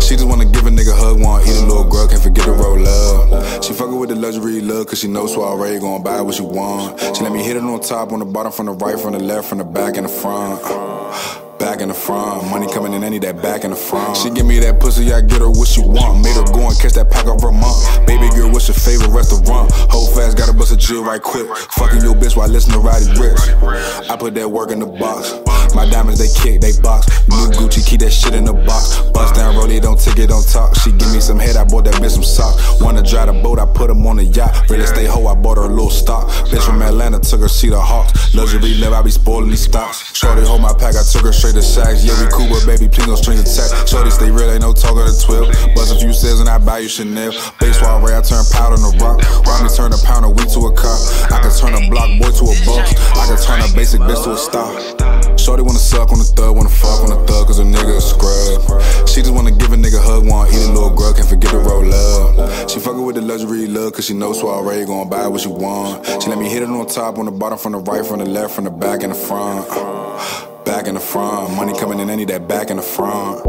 She just wanna give a nigga hug, wanna eat a little grub, can't forget to roll up. She fuckin' with the luxury look, cause she knows Swaray gon' buy what she want. She let me hit it on top, on the bottom, from the right, from the left, from the back, and the front. Back in the front, money coming in, need that back in the front. She give me that pussy, I get her what she want. Made her go and catch that pack of Vermont. Baby girl, what's your favorite restaurant? Hold fast, gotta bust a chill right quick. Fucking your bitch while listening to Roddy Ricch. I put that work in the box. My diamonds, they kick, they box. New Gucci, keep that shit in the box. Bust down, roll it, don't tick it, don't talk. She give me some head, I bought that bitch some socks. Wanna drive the boat, I put him on the yacht. Real estate hoe, I bought her a little stock. Bitch from Atlanta, took her see the Hawks. Luxury live, I be spoiling these stocks. Shorty hold my pack, I took her straight to Saks. Yeah, we cool, but baby, please don't string attached. Shorty stay real, ain't no talking to 12. Bust a few sales and I buy you Chanel. Base Ray, I turn powder on the rock. Rob me turn a pound a week to a cop. I can turn a block boy to a boss. I can turn a basic bitch to a star. Shorty wanna suck on the thug, wanna fuck on the thug, cause a nigga a scrub. She just wanna give a nigga hug, wanna eat a little grub, can't forget to roll up. She fuckin' with the luxury look, cause she knows Swaray gon' buy what she want. She let me hit it on top, on the bottom, from the right, from the left, from the back, and the front. Back in the front, money coming in, need that back in the front.